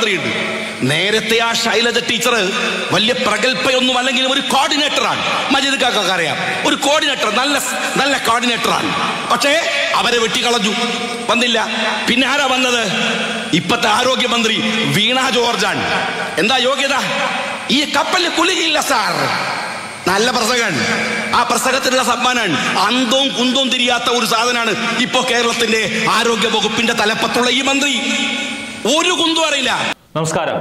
ആരോഗ്യമന്ത്രിയുണ്ട് നേരത്തെ ആ ശൈലജ ടീച്ചർ വലിയ പ്രഗത്ഭയൊന്നും അല്ലെങ്കിൽ ഒരു കോർഡിനേറ്ററാണ്. മജീദ് കാക്കൊക്കെ അറിയാം. ഒരു കോർഡിനേറ്റർ നല്ല നല്ല കോർഡിനേറ്ററാണ്. പക്ഷേ അവരെ വെട്ടിക്കളഞ്ഞു. വന്നില്ല. പിന്നെ ആരാ വന്നത്? ഇപ്പത്തെ ആരോഗ്യമന്ത്രി വീണ ജോർജാണ്. എന്താ യോഗ്യത? ഈ കപ്പലിൽ കുലുകിയില്ല സാർ. നല്ല പ്രസംഗമാണ് ആ പ്രസംഗത്തിനുള്ള സമ്മാനാണ്. അന്തവും കുന്തവും തിരിയാത്ത ഒരു സാധനമാണ് ഇപ്പോ കേരളത്തിന്റെ ആരോഗ്യ വകുപ്പിന്റെ തലപ്പത്തുള്ള ഈ മന്ത്രി. ഒരു കുന്തും അറിയില്ല. നമസ്കാരം.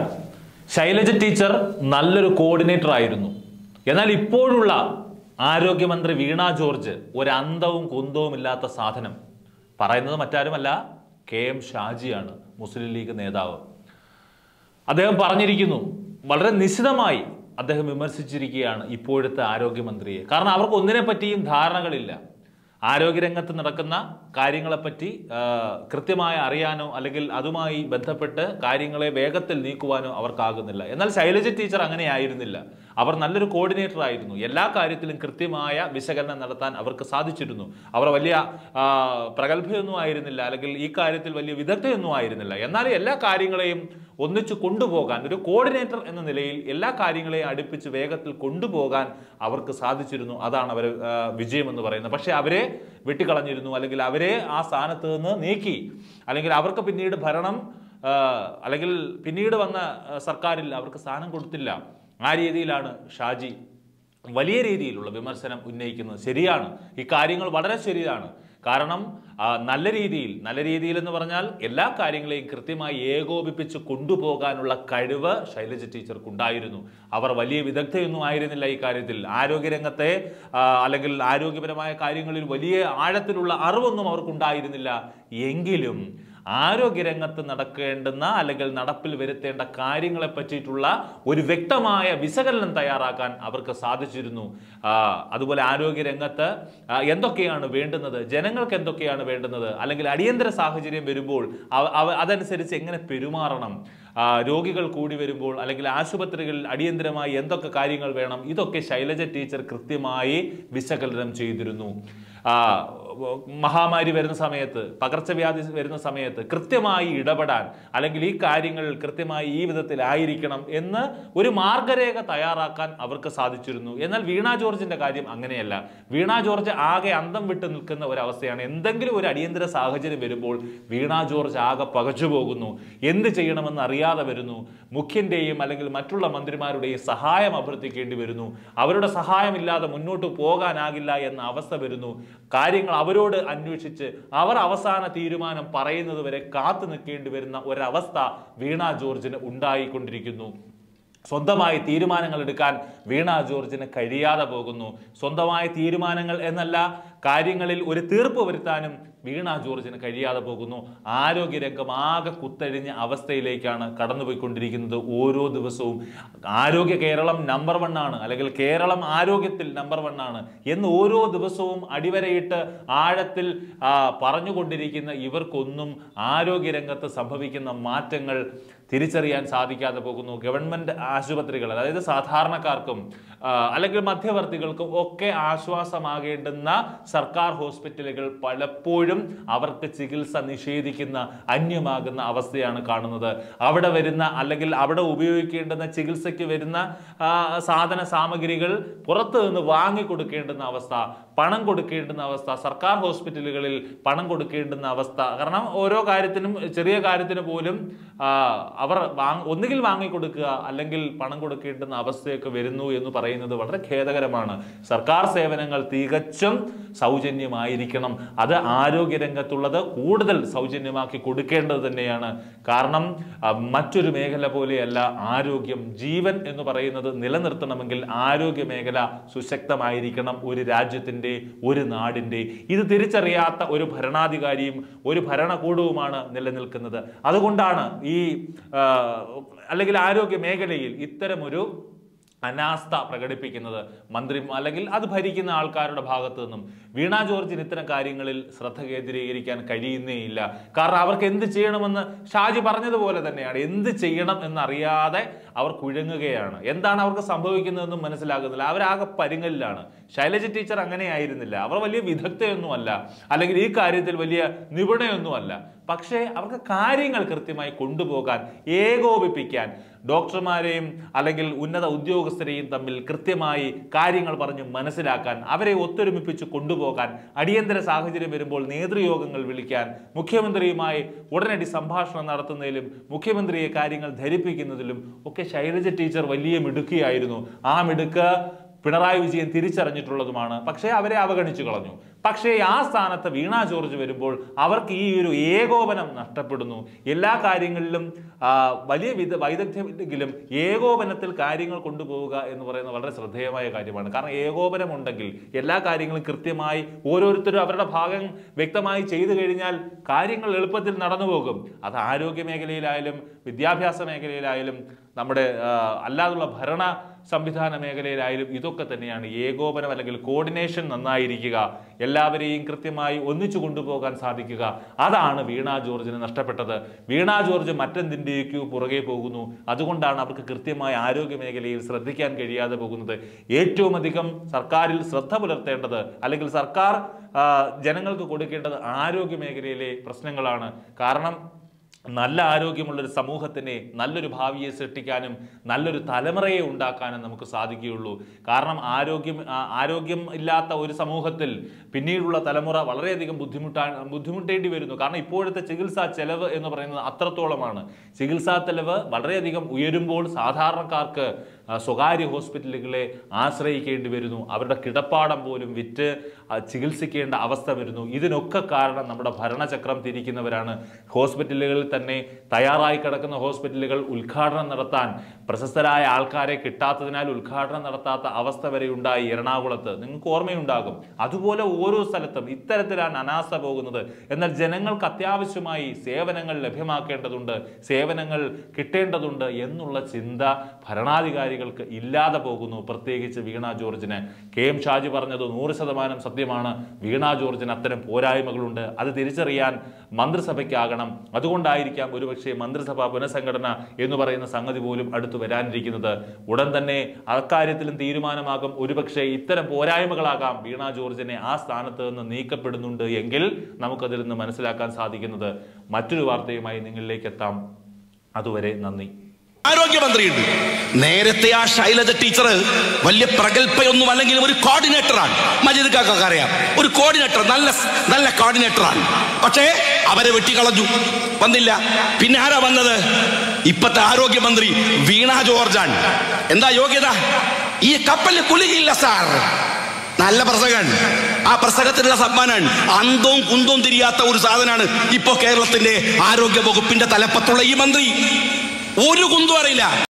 ശൈലജ ടീച്ചർ നല്ലൊരു കോർഡിനേറ്റർ ആയിരുന്നു. എന്നാൽ ഇപ്പോഴുള്ള ആരോഗ്യമന്ത്രി വീണ ജോർജ് ഒരു അന്തവും കുന്തവും ഇല്ലാത്ത സാധനം. പറയുന്നത് മറ്റാരുമല്ല കെ എം ഷാജിയാണ് മുസ്ലിം ലീഗ് നേതാവ്. അദ്ദേഹം പറഞ്ഞിരിക്കുന്നു വളരെ നിശിതമായി അദ്ദേഹം വിമർശിച്ചിരിക്കുകയാണ് ഇപ്പോഴത്തെ ആരോഗ്യമന്ത്രിയെ. കാരണം അവർക്ക് ഒന്നിനെ പറ്റിയും ധാരണകളില്ല. ആരോഗ്യരംഗത്ത് നടക്കുന്ന കാര്യങ്ങളെപ്പറ്റി കൃത്യമായി അറിയാനോ അല്ലെങ്കിൽ അതുമായി ബന്ധപ്പെട്ട് കാര്യങ്ങളെ വേഗത്തിൽ നീക്കുവാനോ അവർക്കാകുന്നില്ല. എന്നാൽ ശൈലജ ടീച്ചർ അങ്ങനെയായിരുന്നില്ല. അവർ നല്ലൊരു കോർഡിനേറ്റർ ആയിരുന്നു. എല്ലാ കാര്യത്തിലും കൃത്യമായ വിശകലനം നടത്താൻ അവർക്ക് സാധിച്ചിരുന്നു. അവർ വലിയ പ്രഗത്ഭയൊന്നും ആയിരുന്നില്ല അല്ലെങ്കിൽ ഈ കാര്യത്തിൽ വലിയ വിദഗ്ധയൊന്നും ആയിരുന്നില്ല. എന്നാൽ എല്ലാ കാര്യങ്ങളെയും ഒന്നിച്ചു കൊണ്ടുപോകാൻ ഒരു കോർഡിനേറ്റർ എന്ന നിലയിൽ എല്ലാ കാര്യങ്ങളെയും അടുപ്പിച്ച് വേഗത്തിൽ കൊണ്ടുപോകാൻ അവർക്ക് സാധിച്ചിരുന്നു. അതാണ് അവർ വിജയമെന്ന് പറയുന്നത്. പക്ഷേ അവരെ വെട്ടിക്കളഞ്ഞിരുന്നു. അല്ലെങ്കിൽ അവരെ ആ സ്ഥാനത്ത് നിന്ന് നീക്കി. അല്ലെങ്കിൽ അവർക്ക് പിന്നീട് ഭരണം അല്ലെങ്കിൽ പിന്നീട് വന്ന സർക്കാരിൽ അവർക്ക് സ്ഥാനം കൊടുത്തില്ല. ആ രീതിയിലാണ് ഷാജി വലിയ രീതിയിലുള്ള വിമർശനം ഉന്നയിക്കുന്നത്. ശരിയാണ്. ഈ കാര്യങ്ങൾ വളരെ ശരിയാണ്. കാരണം നല്ല രീതിയിൽ നല്ല രീതിയിൽ എന്ന് പറഞ്ഞാൽ എല്ലാ കാര്യങ്ങളെയും കൃത്യമായി ഏകോപിപ്പിച്ച് കൊണ്ടുപോകാനുള്ള കഴിവ് ശൈലജ ടീച്ചർക്കുണ്ടായിരുന്നു. അവർ വലിയ വിദഗ്ധയൊന്നും ആയിരുന്നില്ല ഈ കാര്യത്തിൽ. ആരോഗ്യരംഗത്തെ അല്ലെങ്കിൽ ആരോഗ്യപരമായ കാര്യങ്ങളിൽ വലിയ ആഴത്തിലുള്ള അറിവൊന്നും അവർക്കുണ്ടായിരുന്നില്ല. എങ്കിലും ആരോഗ്യരംഗത്ത് നടക്കേണ്ടുന്ന അല്ലെങ്കിൽ നടപ്പിൽ വരുത്തേണ്ട കാര്യങ്ങളെ പറ്റിയിട്ടുള്ള ഒരു വ്യക്തമായ വിശകലനം തയ്യാറാക്കാൻ അവർക്ക് സാധിച്ചിരുന്നു. അതുപോലെ ആരോഗ്യരംഗത്ത് എന്തൊക്കെയാണ് വേണ്ടുന്നത്? ജനങ്ങൾക്ക് എന്തൊക്കെയാണ് വേണ്ടുന്നത്? അല്ലെങ്കിൽ അടിയന്തര സാഹചര്യം വരുമ്പോൾ അതനുസരിച്ച് എങ്ങനെ പെരുമാറണം? രോഗികൾ കൂടി വരുമ്പോൾ അല്ലെങ്കിൽ ആശുപത്രികളിൽ അടിയന്തരമായി എന്തൊക്കെ കാര്യങ്ങൾ വേണം? ഇതൊക്കെ ശൈലജ ടീച്ചർ കൃത്യമായി വിശകലനം ചെയ്തിരുന്നു. മഹാമാരി വരുന്ന സമയത്ത് പകർച്ചവ്യാധി വരുന്ന സമയത്ത് കൃത്യമായി ഇടപെടാൻ അല്ലെങ്കിൽ ഈ കാര്യങ്ങൾ കൃത്യമായി ഈ വിധത്തിലായിരിക്കണം എന്ന് ഒരു മാർഗരേഖ തയ്യാറാക്കാൻ അവർക്ക് സാധിച്ചിരുന്നു. എന്നാൽ വീണ ജോർജിന്റെ കാര്യം അങ്ങനെയല്ല. വീണ ജോർജ് ആകെ അന്തം വിട്ട് നിൽക്കുന്ന ഒരവസ്ഥയാണ്. എന്തെങ്കിലും ഒരു അടിയന്തര സാഹചര്യം വരുമ്പോൾ വീണ ജോർജ് ആകെ പകച്ചു പോകുന്നു. എന്ത് ചെയ്യണമെന്ന് അറിയാതെ വരുന്നു. മുഖ്യന്റെയും അല്ലെങ്കിൽ മറ്റുള്ള മന്ത്രിമാരുടെയും സഹായം അഭ്യർത്ഥിക്കേണ്ടി വരുന്നു. അവരുടെ സഹായമില്ലാതെ മുന്നോട്ട് പോകാനാകില്ല എന്ന അവസ്ഥ വരുന്നു. കാര്യങ്ങൾ അവരോട് അന്വേഷിച്ച് അവർ അവസാന തീരുമാനം പറയുന്നത് വരെ കാത്തു നിൽക്കേണ്ടി വരുന്ന ഒരവസ്ഥ വീണ ജോർജിന് ഉണ്ടായിക്കൊണ്ടിരിക്കുന്നു. സ്വന്തമായി തീരുമാനങ്ങൾ എടുക്കാൻ വീണ ജോർജിന് കഴിയാതെ പോകുന്നു. സ്വന്തമായ തീരുമാനങ്ങൾ എന്നല്ല കാര്യങ്ങളിൽ ഒരു തീർപ്പ് വരുത്താനും വീണ ജോർജിന് കഴിയാതെ പോകുന്നു. ആരോഗ്യരംഗം ആകെ കുത്തഴിഞ്ഞ അവസ്ഥയിലേക്കാണ് കടന്നുപോയിക്കൊണ്ടിരിക്കുന്നത് ഓരോ ദിവസവും. ആരോഗ്യ കേരളം നമ്പർ വൺ ആണ് അല്ലെങ്കിൽ കേരളം ആരോഗ്യത്തിൽ നമ്പർ വൺ ആണ് എന്ന് ഓരോ ദിവസവും അടിവരയിട്ട് ആഴത്തിൽ പറഞ്ഞുകൊണ്ടിരിക്കുന്ന ഇവർക്കൊന്നും ആരോഗ്യരംഗത്ത് സംഭവിക്കുന്ന മാറ്റങ്ങൾ തിരിച്ചറിയാൻ സാധിക്കാതെ പോകുന്നു. ഗവൺമെന്റ് ആശുപത്രികൾ അതായത് സാധാരണക്കാർക്കും അല്ലെങ്കിൽ മധ്യവർത്തികൾക്കും ഒക്കെ ആശ്വാസമാകേണ്ടുന്ന സർക്കാർ ഹോസ്പിറ്റലുകൾ പലപ്പോഴും അവർക്ക് ചികിത്സ നിഷേധിക്കുന്ന അന്യമാകുന്ന അവസ്ഥയാണ് കാണുന്നത്. അവിടെ വരുന്ന അല്ലെങ്കിൽ അവിടെ ഉപയോഗിക്കേണ്ടുന്ന ചികിത്സയ്ക്ക് വരുന്ന സാധന സാമഗ്രികൾ പുറത്തു നിന്ന് വാങ്ങിക്കൊടുക്കേണ്ടുന്ന അവസ്ഥ പണം കൊടുക്കേണ്ടുന്ന അവസ്ഥ സർക്കാർ ഹോസ്പിറ്റലുകളിൽ പണം കൊടുക്കേണ്ടുന്ന അവസ്ഥ. കാരണം ഓരോ കാര്യത്തിനും ചെറിയ കാര്യത്തിന് പോലും അവർ വാങ് ഒന്നുകിൽ വാങ്ങിക്കൊടുക്കുക അല്ലെങ്കിൽ പണം കൊടുക്കേണ്ടുന്ന അവസ്ഥയൊക്കെ വരുന്നു എന്ന് പറയുന്നത് വളരെ ഖേദകരമാണ്. സർക്കാർ സേവനങ്ങൾ തികച്ചും സൗജന്യമായിരിക്കണം. അത് ആരോഗ്യരംഗത്തുള്ളത് കൂടുതൽ സൗജന്യമാക്കി കൊടുക്കേണ്ടത് തന്നെയാണ്. കാരണം മറ്റൊരു മേഖല പോലെയല്ല ആരോഗ്യം. ജീവൻ എന്ന് പറയുന്നത് നിലനിർത്തണമെങ്കിൽ ആരോഗ്യ മേഖല സുശക്തമായിരിക്കണം ഒരു രാജ്യത്തിന്റെ ഒരു നാടിന്റെ. ഇത് തിരിച്ചറിയാത്ത ഒരു ഭരണാധികാരിയും ഒരു ഭരണകൂടവുമാണ് നിലനിൽക്കുന്നത്. അതുകൊണ്ടാണ് ഈ അല്ലെങ്കിൽ ആരോഗ്യ മേഖലയിൽ ഇത്തരമൊരു അനാസ്ഥ പ്രകടിപ്പിക്കുന്നത് മന്ത്രി അല്ലെങ്കിൽ അത് ഭരിക്കുന്ന ആൾക്കാരുടെ ഭാഗത്തു നിന്നും. വീണ ജോർജിന് ഇത്തരം കാര്യങ്ങളിൽ ശ്രദ്ധ കേന്ദ്രീകരിക്കാൻ കഴിയുന്നേയില്ല. കാരണം അവർക്ക് എന്ത് ചെയ്യണമെന്ന് ഷാജി പറഞ്ഞതുപോലെ തന്നെയാണ്. എന്ത് ചെയ്യണം എന്നറിയാതെ അവർ കുഴങ്ങുകയാണ്. എന്താണ് അവർക്ക് സംഭവിക്കുന്നതെന്നും മനസ്സിലാകുന്നില്ല. അവരാകെ പരിങ്ങലിലാണ്. ശൈലജ ടീച്ചർ അങ്ങനെ ആയിരുന്നില്ല അവർ വലിയ വിദഗ്ധയൊന്നുമല്ല. അല്ലെങ്കിൽ ഈ കാര്യത്തിൽ വലിയ നിപുണയൊന്നുമല്ല. പക്ഷേ അവർക്ക് കാര്യങ്ങൾ കൃത്യമായി കൊണ്ടുപോകാൻ ഏകോപിപ്പിക്കാൻ ഡോക്ടർമാരെയും അല്ലെങ്കിൽ ഉന്നത ഉദ്യോഗസ്ഥരെയും തമ്മിൽ കൃത്യമായി കാര്യങ്ങൾ പറഞ്ഞ് മനസ്സിലാക്കാൻ അവരെ ഒത്തൊരുമിപ്പിച്ച് കൊണ്ടുപോകാൻ അടിയന്തര സാഹചര്യം വരുമ്പോൾ നേതൃയോഗങ്ങൾ വിളിക്കാൻ മുഖ്യമന്ത്രിയുമായി ഉടനടി സംഭാഷണം നടത്തുന്നതിലും മുഖ്യമന്ത്രിയെ കാര്യങ്ങൾ ധരിപ്പിക്കുന്നതിലും ഒക്കെ ശൈലജ ടീച്ചർ വലിയ മിടുക്കിയായിരുന്നു. ആ മിടുക്ക് പിണറായി വിജയൻ തിരിച്ചറിഞ്ഞിട്ടുള്ളതുമാണ്. പക്ഷേ അവരെ അവഗണിച്ചു കളഞ്ഞു. പക്ഷേ ആ സ്ഥാനത്ത് വീണ ജോർജ് വരുമ്പോൾ അവർക്ക് ഈ ഒരു ഏകോപനം നഷ്ടപ്പെടുന്നു. എല്ലാ കാര്യങ്ങളിലും വലിയ വിദ വൈദഗ്ധ്യമില്ലെങ്കിലും ഏകോപനത്തിൽ കാര്യങ്ങൾ കൊണ്ടുപോവുക എന്ന് പറയുന്നത് വളരെ ശ്രദ്ധേയമായ കാര്യമാണ്. കാരണം ഏകോപനം ഉണ്ടെങ്കിൽ എല്ലാ കാര്യങ്ങളും കൃത്യമായി ഓരോരുത്തരും അവരുടെ ഭാഗം വ്യക്തമായി ചെയ്തു കഴിഞ്ഞാൽ കാര്യങ്ങൾ എളുപ്പത്തിൽ നടന്നുപോകും. അത് ആരോഗ്യ മേഖലയിലായാലും വിദ്യാഭ്യാസ മേഖലയിലായാലും നമ്മുടെ അല്ലാതുള്ള ഭരണ സംവിധാന മേഖലയിലായാലും ഇതൊക്കെ തന്നെയാണ് ഏകോപനം അല്ലെങ്കിൽ കോർഡിനേഷൻ നന്നായിരിക്കുക. എല്ലാവരെയും കൃത്യമായി ഒന്നിച്ചു കൊണ്ടുപോകാൻ സാധിക്കുക. അതാണ് വീണ ജോർജിന് നഷ്ടപ്പെട്ടത്. വീണ ജോർജ് മറ്റെന്തിന്റെയൊക്കെയോ പുറകെ പോകുന്നു. അതുകൊണ്ടാണ് അവർക്ക് കൃത്യമായ ആരോഗ്യ മേഖലയിൽ ശ്രദ്ധിക്കാൻ കഴിയാതെ പോകുന്നത്. ഏറ്റവും അധികം സർക്കാരിൽ ശ്രദ്ധ പുലർത്തേണ്ടത് അല്ലെങ്കിൽ സർക്കാർ ജനങ്ങൾക്ക് കൊടുക്കേണ്ടത് ആരോഗ്യ മേഖലയിലെ പ്രശ്നങ്ങളാണ്. കാരണം നല്ല ആരോഗ്യമുള്ളൊരു സമൂഹത്തിനെ നല്ലൊരു ഭാവിയെ സൃഷ്ടിക്കാനും നല്ലൊരു തലമുറയെ ഉണ്ടാക്കാനും നമുക്ക് സാധിക്കുകയുള്ളൂ. കാരണം ആരോഗ്യം ആരോഗ്യം ഇല്ലാത്ത ഒരു സമൂഹത്തിൽ പിന്നീടുള്ള തലമുറ വളരെയധികം ബുദ്ധിമുട്ടാ ബുദ്ധിമുട്ടേണ്ടി വരുന്നു. കാരണം ഇപ്പോഴത്തെ ചികിത്സാ ചെലവ് എന്ന് പറയുന്നത് അത്രത്തോളമാണ്. ചികിത്സാ ചെലവ് വളരെയധികം ഉയരുമ്പോൾ സാധാരണക്കാർക്ക് സ്വകാര്യ ഹോസ്പിറ്റലുകളെ ആശ്രയിക്കേണ്ടി വരുന്നു. അവരുടെ കിടപ്പാടം പോലും വിറ്റ് ചികിത്സിക്കേണ്ട അവസ്ഥ വരുന്നു. ഇതിനൊക്കെ കാരണം നമ്മുടെ ഭരണചക്രം തിരിക്കുന്നവരാണ്. ഹോസ്പിറ്റലുകളിൽ തന്നെ തയ്യാറായി കിടക്കുന്ന ഹോസ്പിറ്റലുകൾ ഉദ്ഘാടനം നടത്താൻ പ്രശസ്തരായ ആൾക്കാരെ കിട്ടാത്തതിനാൽ ഉദ്ഘാടനം നടത്താത്ത അവസ്ഥ വരെ ഉണ്ടായി എറണാകുളത്ത്. നിങ്ങൾക്ക് ഓർമ്മയുണ്ടാകും. അതുപോലെ ഓരോ സ്ഥലത്തും ഇത്തരത്തിലാണ് അനാസ്ഥ പോകുന്നത്. എന്നാൽ ജനങ്ങൾക്ക് അത്യാവശ്യമായി സേവനങ്ങൾ ലഭ്യമാക്കേണ്ടതുണ്ട് സേവനങ്ങൾ കിട്ടേണ്ടതുണ്ട് എന്നുള്ള ചിന്ത ഭരണാധികാരികൾക്ക് ഇല്ലാതെ പോകുന്നു. പ്രത്യേകിച്ച് വീണ ജോർജിന്. കെ എം ഷാജി പറഞ്ഞത് നൂറ് ശതമാനം സത്യമാണ്. വീണ ജോർജിന് അത്തരം പോരായ്മകളുണ്ട്. അത് തിരിച്ചറിയാൻ മന്ത്രിസഭയ്ക്കാകണം. അതുകൊണ്ടായിരിക്കാം ഒരുപക്ഷെ മന്ത്രിസഭാ പുനഃസംഘടന എന്ന് പറയുന്ന സംഗതി പോലും അടുത്ത് വരാനിരിക്കുന്നത്. ഉടൻ തന്നെ അക്കാര്യത്തിലും തീരുമാനമാകും. ഒരുപക്ഷെ ഇത്തരം പോരായ്മകളാകാം വീണ ജോർജിനെ ആ സ്ഥാനത്ത് നിന്ന് നീക്കപ്പെടുന്നുണ്ട് എങ്കിൽ നമുക്കതിൽ നിന്ന് മനസ്സിലാക്കാൻ സാധിക്കുന്നത്. മറ്റൊരു വാർത്തയുമായി നിങ്ങളിലേക്ക് എത്താം. അതുവരെ നന്ദി. ആരോഗ്യമന്ത്രിയുണ്ട്. നേരത്തെ ആ ശൈലജ ടീച്ചർ വലിയ പ്രഗത്ഭയൊന്നും അല്ലെങ്കിൽ ഒരു കോർഡിനേറ്ററാണ്. മജീദ് കാക്ക അറിയാം. ഒരു കോർഡിനേറ്റർ നല്ല നല്ല കോർഡിനേറ്ററാണ്. പക്ഷേ അവരെ വെട്ടിക്കളഞ്ഞു. വന്നില്ല. പിന്നെ ആരാ വന്നത്? ഇപ്പത്തെ ആരോഗ്യമന്ത്രി വീണ ജോർജാണ്. എന്താ യോഗ്യത? ഈ കപ്പലിൽ കുലുകില്ല സാർ. നല്ല പ്രസംഗൻ ആ പ്രസംഗത്തിനുള്ള സമ്മാനാണ്. അന്തവും കുന്തവും തിരിയാത്ത ഒരു സാധനമാണ് ഇപ്പോ കേരളത്തിന്റെ ആരോഗ്യ വകുപ്പിന്റെ തലപ്പത്തുള്ള ഈ മന്ത്രി. ഒരു കുന്തും അറിയില്ല.